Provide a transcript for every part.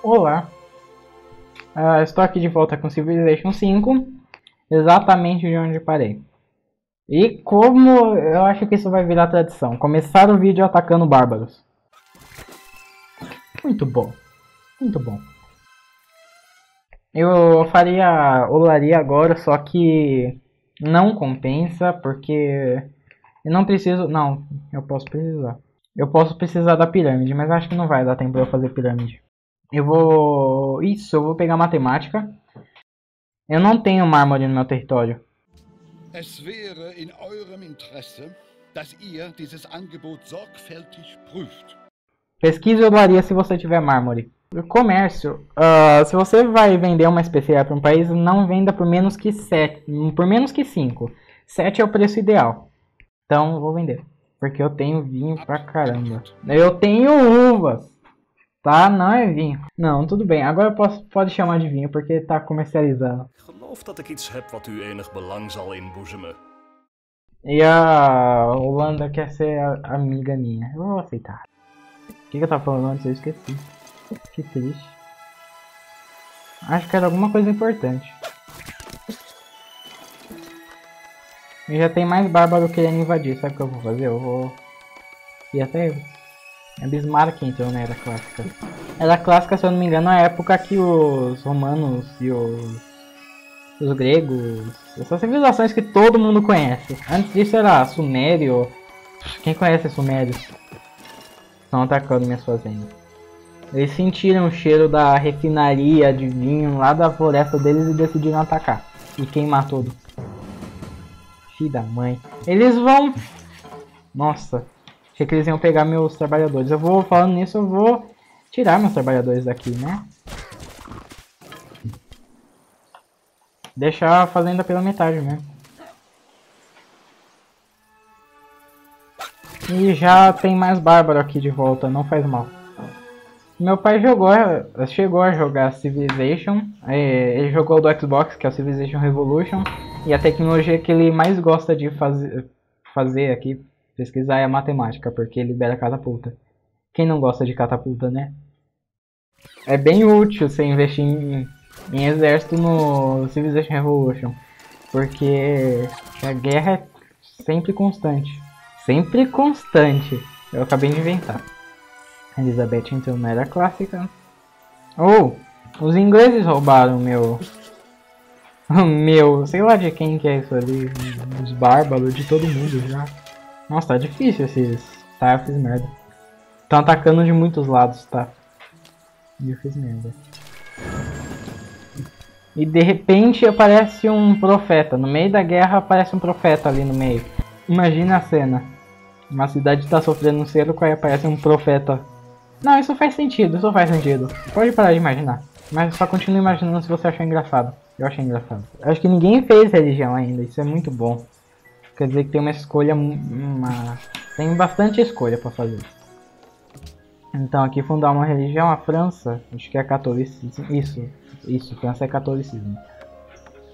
Olá, uh, estou aqui de volta com Civilization 5, exatamente de onde parei. E como eu acho que isso vai virar tradição, começar o vídeo atacando bárbaros. Muito bom, muito bom. Eu faria olaria agora, só que não compensa, porque eu não preciso... Não, eu posso precisar. Eu posso precisar da pirâmide, mas acho que não vai dar tempo de eu fazer pirâmide. Eu vou... Isso, eu vou pegar matemática. Eu não tenho mármore no meu território. Es wäre in eurem Interesse, dass ihr dieses Angebot sorgfältig prüft. Pesquise olaria se você tiver mármore. Comércio. Uh, se você vai vender uma especiaria para um país, não venda por menos que 7. Por menos que 5. 7 é o preço ideal. Então, vou vender. Porque eu tenho vinho pra caramba. Eu tenho uvas. Tá? Não é vinho. Não, tudo bem. Agora posso, pode chamar de vinho, porque tá comercializando. Geloof dat ik iets heb wat u enig belang zal inboezemen. E a Holanda quer ser amiga minha. Eu vou aceitar. O que, que eu tava falando antes? Eu esqueci. Que triste. Acho que era alguma coisa importante. E já tem mais bárbaro querendo invadir. Sabe o que eu vou fazer? Eu vou ir até eles. É Bismarck entrou na Era Clássica. Era Clássica, se eu não me engano, a época que os romanos e os, os gregos... Essas civilizações que todo mundo conhece. Antes disso era Sumério. Quem conhece Sumério? Estão atacando minhas fazendas. Eles sentiram o cheiro da refinaria de vinho lá da floresta deles e decidiram atacar. E queimar tudo. Filho da mãe. Eles vão... Nossa. Que eles iam pegar meus trabalhadores. Eu vou, falando nisso, eu vou tirar meus trabalhadores daqui, né? Deixar a fazenda pela metade mesmo. E já tem mais bárbaro aqui de volta, não faz mal. Meu pai jogou, chegou a jogar Civilization, é, ele jogou do Xbox, que é o Civilization Revolution, e a tecnologia que ele mais gosta de fazer, fazer aqui, pesquisar, é matemática, porque libera catapulta. Quem não gosta de catapulta, né? É bem útil você investir em, em exército no Civilization Revolution, porque a guerra é sempre constante. Sempre constante. Eu acabei de inventar. Elizabeth entrou na era clássica. Ou, oh, os ingleses roubaram meu... meu, sei lá de quem que é isso ali, os bárbaros, de todo mundo já. Nossa, tá difícil esses... Tá, eu merda. Estão atacando de muitos lados, tá? E eu fiz merda. E de repente aparece um profeta. No meio da guerra aparece um profeta ali no meio. Imagina a cena. Uma cidade está sofrendo um cerco e aparece um profeta não, isso faz sentido, isso faz sentido. Pode parar de imaginar. Mas só continue imaginando se você achar engraçado. Eu achei engraçado. Acho que ninguém fez religião ainda, isso é muito bom. Quer dizer que tem uma escolha... Uma... Tem bastante escolha para fazer. Então aqui fundar uma religião, a França, acho que é catolicismo. Isso, isso, França é catolicismo.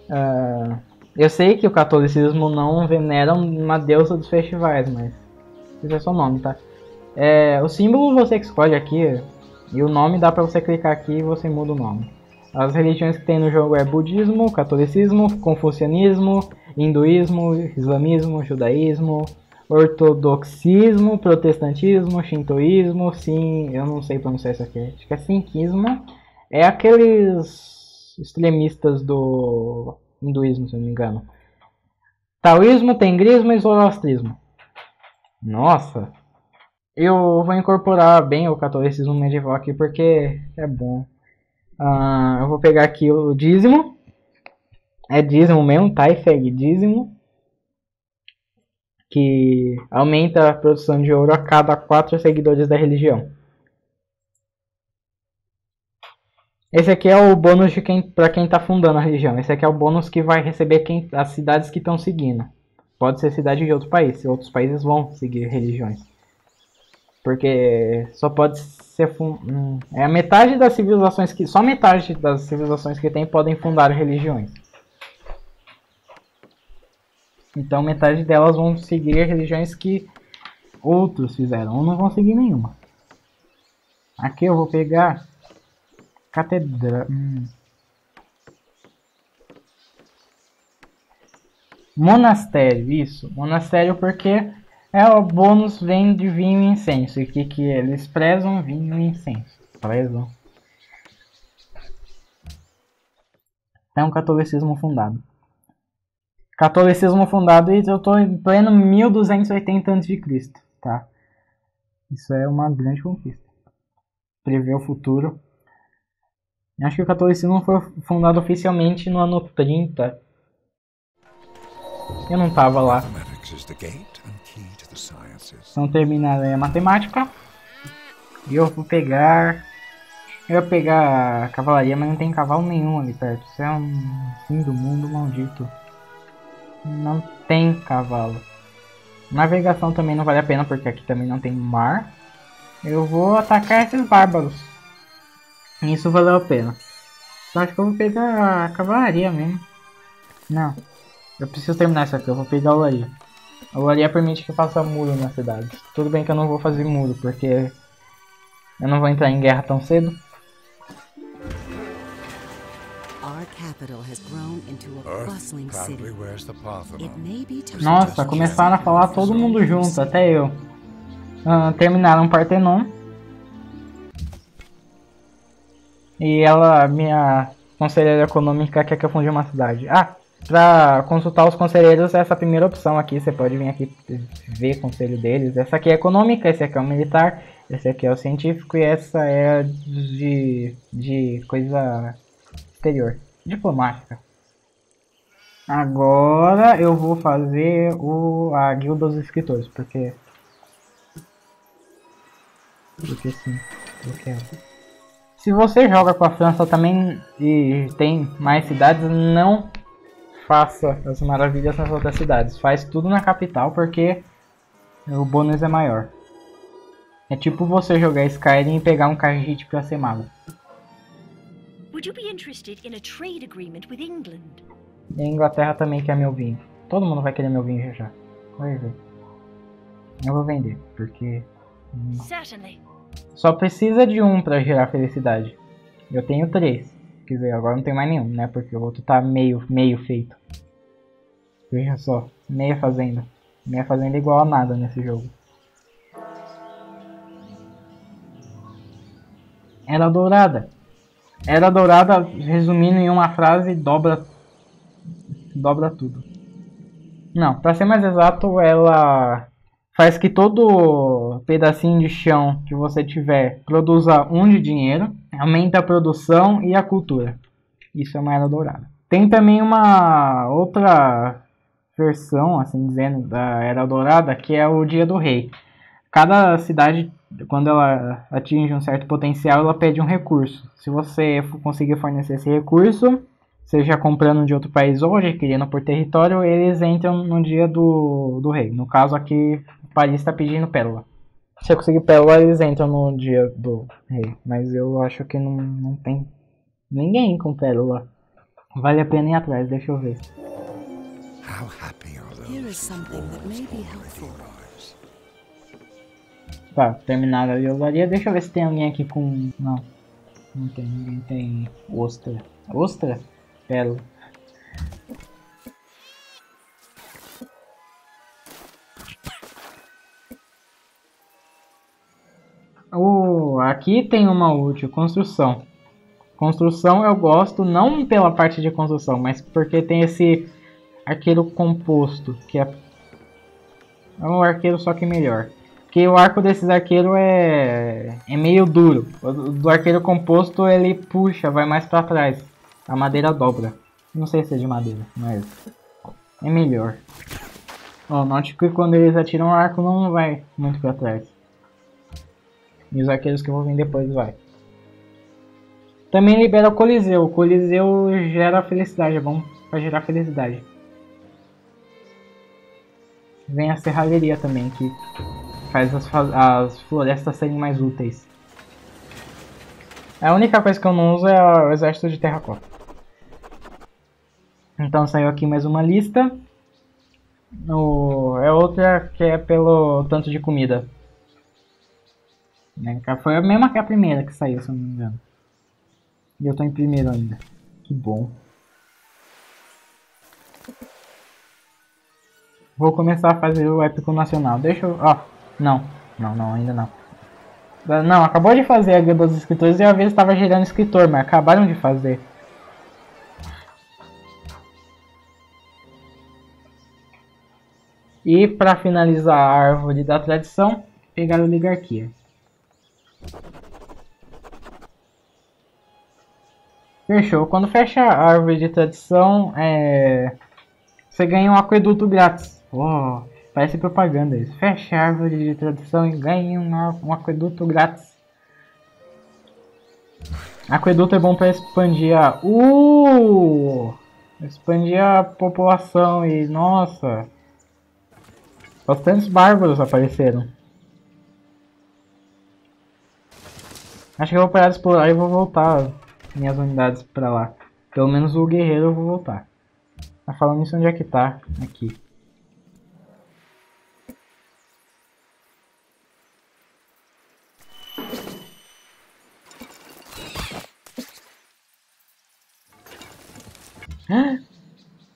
Uh, eu sei que o catolicismo não venera uma deusa dos festivais, mas... Isso é só nome, tá? É, o símbolo você que escolhe aqui e o nome dá para você clicar aqui e você muda o nome. As religiões que tem no jogo é budismo, catolicismo, confucianismo, hinduísmo, islamismo, judaísmo, ortodoxismo, protestantismo, shintoísmo, sim, eu não sei pronunciar isso aqui, acho que é sinkismo. É aqueles extremistas do hinduísmo, se não me engano. Taoísmo, tengrismo e zoroastrismo. Nossa, eu vou incorporar bem o catolicismo medieval aqui porque é bom. Uh, eu vou pegar aqui o dízimo. É dízimo mesmo, Taifeg dízimo. Que aumenta a produção de ouro a cada quatro seguidores da religião. Esse aqui é o bônus de quem, para quem está fundando a religião. Esse aqui é o bônus que vai receber quem, as cidades que estão seguindo. Pode ser cidade de outro país. Outros países vão seguir religiões. Porque só pode ser hum, é a metade das civilizações que só metade das civilizações que tem podem fundar religiões. Então metade delas vão seguir religiões que outros fizeram, ou não vão seguir nenhuma. Aqui eu vou pegar Catedral. Hum. Monastério, isso. Monastério porque é o bônus vem de vinho e incenso. E que, que eles prezam vinho e incenso. Prezam. É um catolicismo fundado. Catolicismo fundado e eu estou em pleno 1280 a.C. Tá? Isso é uma grande conquista. Prever o futuro. Acho que o catolicismo foi fundado oficialmente no ano 30. Eu não tava lá. Então terminada a matemática. E eu vou pegar. Eu ia pegar a cavalaria, mas não tem cavalo nenhum ali perto. Isso é um fim do mundo maldito. Não tem cavalo. Navegação também não vale a pena, porque aqui também não tem mar. Eu vou atacar esses bárbaros. Isso valeu a pena. Então acho que eu vou pegar a cavalaria mesmo. Não. Eu preciso terminar isso aqui, eu vou pegar a olaria. A olaria permite que eu faça muro na cidade. Tudo bem que eu não vou fazer muro, porque eu não vou entrar em guerra tão cedo. Nossa, começaram a falar todo mundo junto, até eu. Uh, terminaram Partenon. E ela, minha conselheira econômica, quer que eu funde uma cidade. Ah, para consultar os conselheiros, essa primeira opção aqui, você pode vir aqui ver o conselho deles. Essa aqui é econômica, esse aqui é o militar, esse aqui é o científico e essa é de, de coisa exterior, diplomática. Agora eu vou fazer o, a guilda dos escritores, porque... Porque sim, eu quero. Se você joga com a França também e tem mais cidades, não faça as maravilhas nas outras cidades. Faz tudo na capital porque o bônus é maior. É tipo você jogar Skyrim e pegar um Khajiit pra ser mago. Would you be interested in a trade agreement with England? E a Inglaterra também quer meu vinho. Todo mundo vai querer meu vinho já já. Vai ver. Eu vou vender, porque... Certainly. Só precisa de um pra gerar felicidade. Eu tenho três. Quer dizer, agora não tem mais nenhum, né? Porque o outro tá meio, meio feito. Veja só, meia fazenda. Meia fazenda é igual a nada nesse jogo. Era dourada. Era dourada, resumindo em uma frase, dobra dobra tudo. Não, para ser mais exato, ela faz que todo pedacinho de chão que você tiver produza um de dinheiro, aumenta a produção e a cultura. Isso é uma era dourada. Tem também uma outra versão, assim dizendo, da era dourada, que é o dia do rei. Cada cidade, quando ela atinge um certo potencial, ela pede um recurso. Se você conseguir fornecer esse recurso, seja comprando de outro país ou adquirindo por território, eles entram no dia do, do rei. No caso aqui, Paris está pedindo pérola. Se eu conseguir pérola, eles entram no dia do rei. Mas eu acho que não, não tem ninguém com pérola. Vale a pena ir atrás, deixa eu ver. Tá, terminada a violaria. Deixa eu ver se tem alguém aqui com. Não. Não tem, ninguém tem ostra. Ostra? Pérola. Oh, aqui tem uma útil, construção. Construção eu gosto não pela parte de construção, mas porque tem esse arqueiro composto, que é, é um arqueiro só que melhor. Porque o arco desses arqueiros é, é meio duro. O do arqueiro composto ele puxa, vai mais para trás. A madeira dobra. Não sei se é de madeira, mas é melhor. Ó, note que quando eles atiram o arco não vai muito para trás. E os arqueiros que vou vir depois vai. Também libera o Coliseu. O Coliseu gera felicidade, é bom pra gerar felicidade. Vem a serralheria também, que faz as, as florestas serem mais úteis. A única coisa que eu não uso é o exército de terracota. Então saiu aqui mais uma lista. O, é outra que é pelo tanto de comida. Né? Foi a mesma que a primeira que saiu, se eu não me engano. E eu tô em primeiro ainda. Que bom. Vou começar a fazer o épico nacional. Deixa eu... Ó, não. Não, não, ainda não. Não, acabou de fazer a guilda dos escritores e a vez estava gerando escritor, mas acabaram de fazer. E para finalizar a árvore da tradição, pegar a oligarquia. Fechou. Quando fecha a árvore de tradição, é... você ganha um aqueduto grátis. Oh, parece propaganda isso. Fecha a árvore de tradição e ganha um, um aqueduto grátis. Aqueduto é bom para expandir a... Uh! Expandir a população e... Nossa! Bastantes bárbaros apareceram. Acho que eu vou parar de explorar e vou voltar minhas unidades pra lá. Pelo menos o guerreiro eu vou voltar. Tá falando isso onde é que tá? Aqui.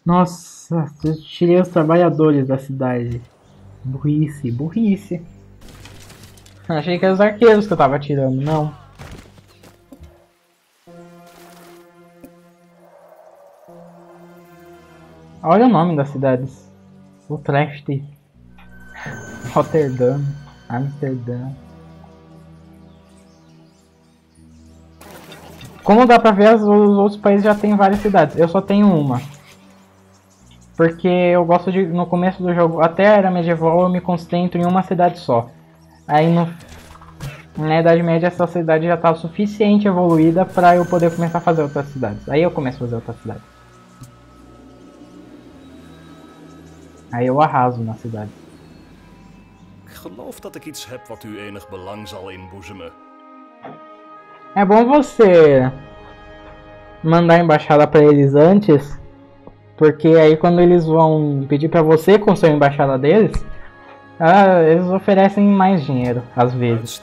Nossa, eu tirei os trabalhadores da cidade. Burrice, burrice. Achei que eram os arqueiros que eu tava atirando, não. Olha o nome das cidades. Utrecht. Rotterdam. Amsterdã. Como dá pra ver, os outros países já tem várias cidades. Eu só tenho uma. Porque eu gosto de, no começo do jogo, até a era medieval, eu me concentro em uma cidade só. Aí no, na Idade Média essa cidade já estava suficiente evoluída para eu poder começar a fazer outras cidades. Aí eu começo a fazer outras cidades. Aí eu arraso na cidade. geloof dat ik iets heb wat u enig belang zal inboezemen. É bom você mandar a embaixada para eles antes porque aí quando eles vão pedir para você construir a embaixada deles, ah, eles oferecem mais dinheiro, às vezes.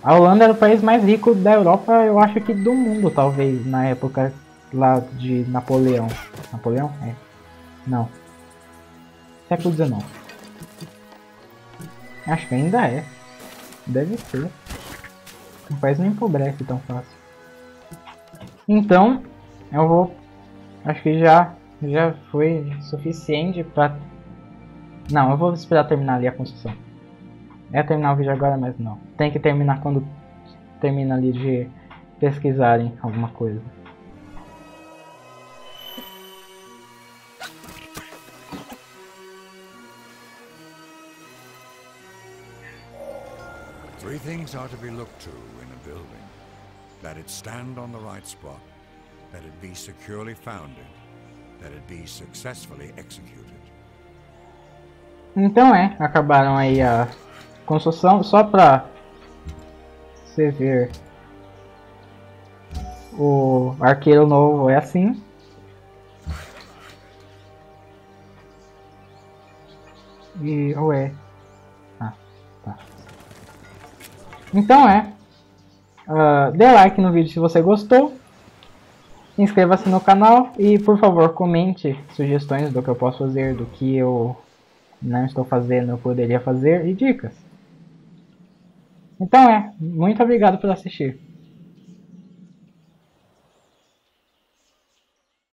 A Holanda era o país mais rico da Europa, eu acho que do mundo, talvez, na época lá de Napoleão. Napoleão? É. Não. Século XIX. Acho que ainda é. Deve ser. O país não empobrece tão fácil. Então, eu vou Acho que já, já foi suficiente pra... Não, eu vou esperar terminar ali a construção. É terminar o vídeo agora, mas não. Tem que terminar quando termina ali de pesquisarem alguma coisa. Three things are to be looked to in a building. That it stand on the right spot, that it be securely founded, that it be successfully executed. Então é, acabaram aí a construção só para você ver o arqueiro novo é assim. E ou é? Ah, tá. Então é. Uh, dê like no vídeo se você gostou. Inscreva-se no canal e, por favor, comente sugestões do que eu posso fazer, do que eu não estou fazendo, eu poderia fazer e dicas. Então é, muito obrigado por assistir.